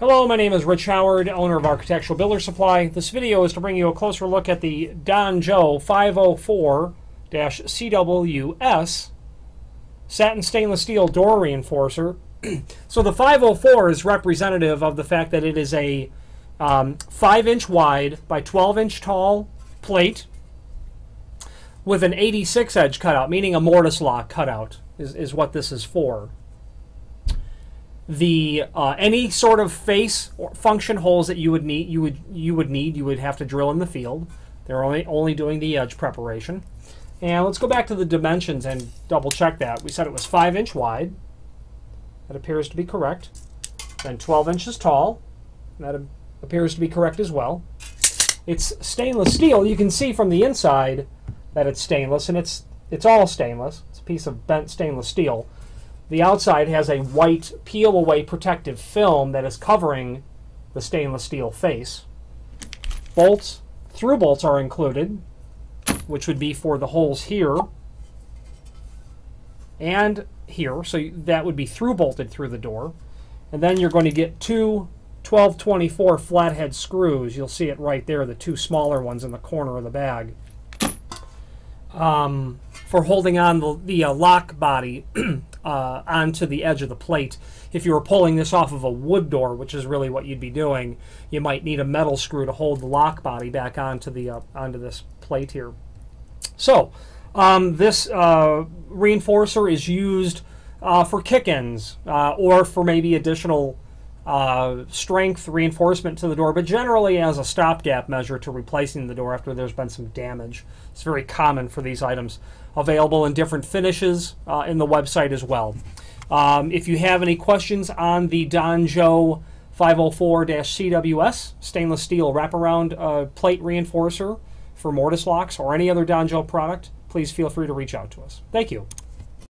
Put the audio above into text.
Hello, my name is Rich Howard, owner of Architectural Builder Supply. This video is to bring you a closer look at the Don-Jo 504-CWS satin stainless steel door reinforcer. so the 504 is representative of the fact that it is a um, 5 inch wide by 12 inch tall plate with an 86 edge cutout, meaning a mortise lock cutout is, is what this is for the uh, any sort of face or function holes that you would need you would you would need you would have to drill in the field. They're only only doing the edge preparation. And let's go back to the dimensions and double check that. We said it was 5 inch wide. That appears to be correct. Then 12 inches tall. That appears to be correct as well. It's stainless steel. You can see from the inside that it's stainless, and it's it's all stainless. It's a piece of bent stainless steel. The outside has a white peel away protective film that is covering the stainless steel face. Bolts, through bolts are included, which would be for the holes here and here. So that would be through bolted through the door. And then you're going to get two 1224 flathead screws. You'll see it right there, the two smaller ones in the corner of the bag. Um, for holding on the, the uh, lock body uh, onto the edge of the plate. If you were pulling this off of a wood door, which is really what you'd be doing, you might need a metal screw to hold the lock body back onto the uh, onto this plate here. So um, this uh, reinforcer is used uh, for kick-ins uh, or for maybe additional uh, strength reinforcement to the door, but generally as a stopgap measure to replacing the door after there's been some damage. It's very common for these items. Available in different finishes uh, in the website as well. Um, if you have any questions on the Don-Jo 504-CWS stainless steel wraparound uh, plate reinforcer for mortise locks or any other Don-Jo product, please feel free to reach out to us. Thank you.